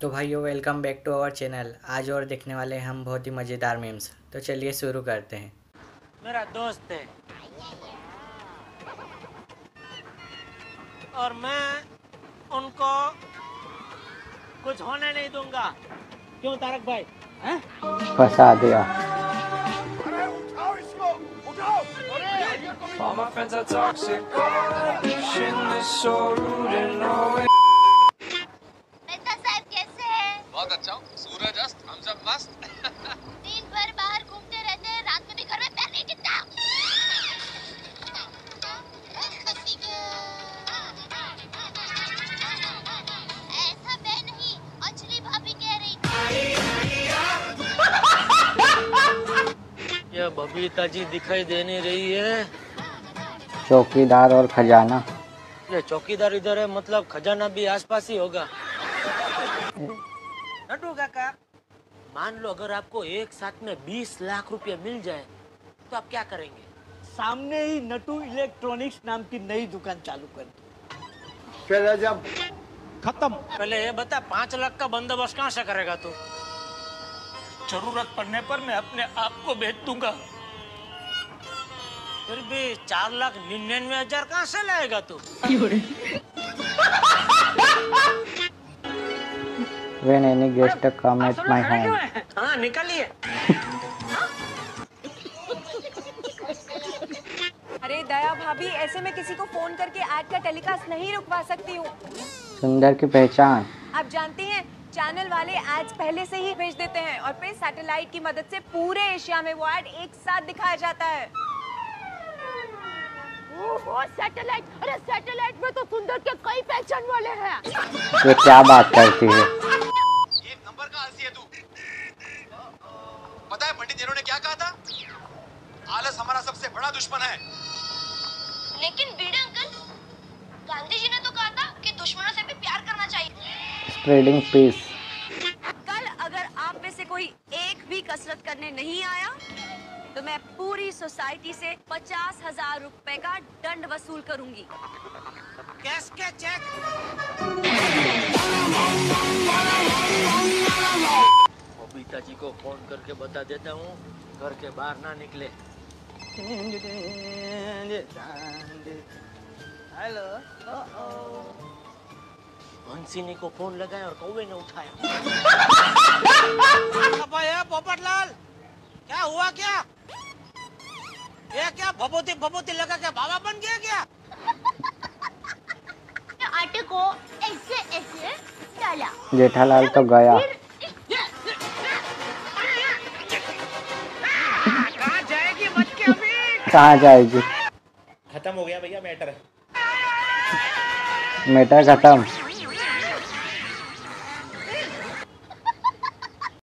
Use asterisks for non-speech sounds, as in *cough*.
तो भाइयों welcome back to our channel आज और देखने वाले हम बहुत ही मज़ेदार मीम्स तो चलिए शुरू करते हैं मेरा दोस्त है और मैं उनको कुछ होने नहीं दूँगा क्यों तारक भाई हैं? फंसा दिया All my friends are toxic. Shit is so rude and always. Mehta साहब कैसे हैं? बहुत अच्छा हूँ। सूरज अस्त हम सब मस्त। दिन भर बाहर घूमते रहते हैं रात में भी घर में पैर नहीं टिकता ऐसा मैं नहीं अंजलि भाभी कह रही थी। बबीता जी दिखाई देने रही है। चौकीदार और खजाना। ये चौकीदार इधर है मतलब खजाना भी आसपास ही होगा। नटू काका। मान लो अगर आपको एक साथ में 20 लाख रुपए मिल जाए तो आप क्या करेंगे? सामने ही नटू इलेक्ट्रॉनिक्स नाम की नई दुकान चालू कर दी। फिर जब खत्म। पहले ये बता पाँच लाख का बंदोबस्त कहाँ से करेगा तू? ज़रूरत पड़ने पर मैं अपने आप को बेच दूँगा। फिर भी चार लाख निन्यानवे हज़ार कहाँ से लाएगा तू? When any guest come at my home हाँ निकालिए। अरे दया भाभी ऐसे में किसी को फ़ोन करके आज का टेलीकास्ट नहीं रुकवा सकती हूँ। सुंदर की पहचान। आप जानती हैं चैनल वाले एड्स पहले से ही भेज देते हैं और फिर सैटेलाइट की मदद से पूरे एशिया में वो एड एक साथ दिखाया जाता है। सैटेलाइट! अरे सैटेलाइट में तो सुंदर के कई पहचान वाले हैं। ये क्या बात करती है एक नंबर का आलसी है तू पता है पंडित जी ने क्या कहा था? आलस हमारा सबसे बड़ा दुश्मन है। लेकिन बीड़ा अंकल गांधी जी ने तो कहा था कि दुश्मनों से भी प्यार करना चाहिए। स्प्रेडिंग पीस कल अगर आप में से कोई एक भी कसरत करने नहीं आया तो मैं पूरी सोसाइटी से पचास हज़ार रुपए का दंड वसूल करूँगी। कैश के चेक। बबीता जी को फ़ोन करके बता देता हूँ। घर के बाहर ना निकले। हेलो हंसिनी को फ़ोन लगाया और कौवे ने उठाया भाई पोपटलाल क्या हुआ क्या? ये क्या भभूति भभूति लगा के बाबा बन गया क्या? *laughs* आटे को ऐसे ऐसे डाला। जेठालाल तो गया। कहाँ जाएगी? खत्म हो गया भैया मैटर। मैटर खत्म।